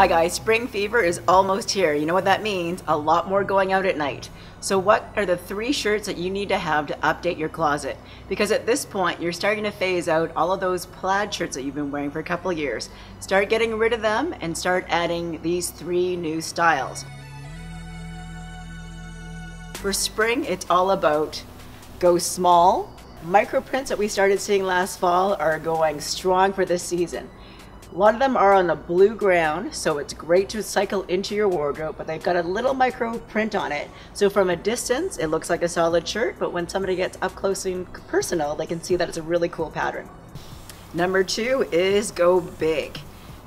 Hi guys, spring fever is almost here. You know what that means? A lot more going out at night. So what are the three shirts that you need to have to update your closet? Because at this point, you're starting to phase out all of those plaid shirts that you've been wearing for a couple years. Start getting rid of them and start adding these three new styles. For spring, it's all about go small. Micro prints that we started seeing last fall are going strong for this season. A lot of them are on the blue ground, so it's great to cycle into your wardrobe, but they've got a little micro print on it. So from a distance, it looks like a solid shirt, but when somebody gets up close and personal, they can see that it's a really cool pattern. Number two is go big.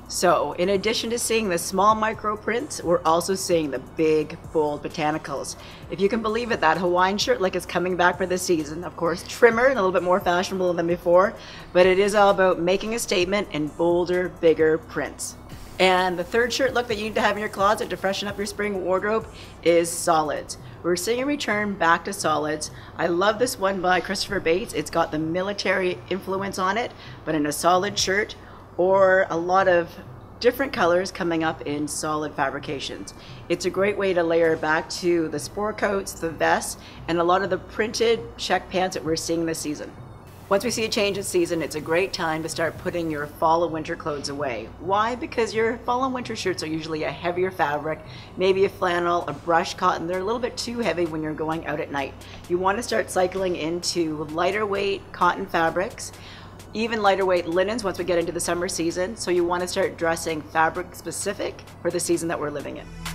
So in addition to seeing the small micro prints, we're also seeing the big, bold botanicals. If you can believe it, that Hawaiian shirt like is coming back for this season. Of course, trimmer and a little bit more fashionable than before, but it is all about making a statement in bolder, bigger prints. And the third shirt look that you need to have in your closet to freshen up your spring wardrobe is solids. We're seeing a return back to solids. I love this one by Christopher Bates. It's got the military influence on it, but in a solid shirt or a lot of different colors coming up in solid fabrications. It's a great way to layer back to the sport coats, the vests, and a lot of the printed check pants that we're seeing this season. Once we see a change in season, it's a great time to start putting your fall and winter clothes away. Why? Because your fall and winter shirts are usually a heavier fabric, maybe a flannel, a brushed cotton. They're a little bit too heavy when you're going out at night. You want to start cycling into lighter weight cotton fabrics even lighter weight linens once we get into the summer season. So you want to start dressing fabric specific for the season that we're living in.